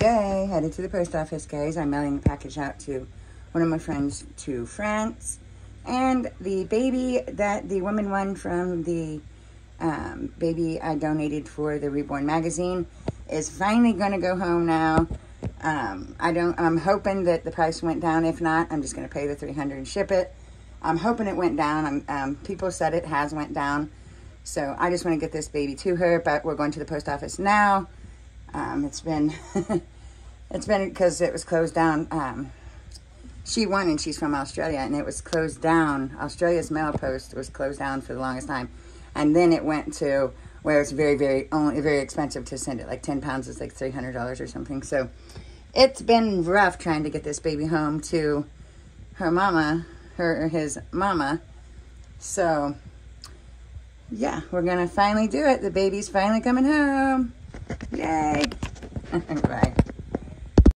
today, headed to the post office, guys. I'm mailing the package out to one of my friends to France. And the baby that the woman won from the um, baby I donated for the Reborn magazine is finally going to go home now. Um, I don't, I'm hoping that the price went down. If not, I'm just going to pay the 300 and ship it. I'm hoping it went down. Um, people said it has went down. So I just want to get this baby to her, but we're going to the post office now. Um, it's been, it's been because it was closed down. Um, she won and she's from Australia and it was closed down. Australia's mail post was closed down for the longest time. And then it went to where it's very, very, only very expensive to send it. Like 10 pounds is like $300 or something. So it's been rough trying to get this baby home to her mama, her, his mama. So yeah, we're gonna finally do it. The baby's finally coming home. Yay. Bye.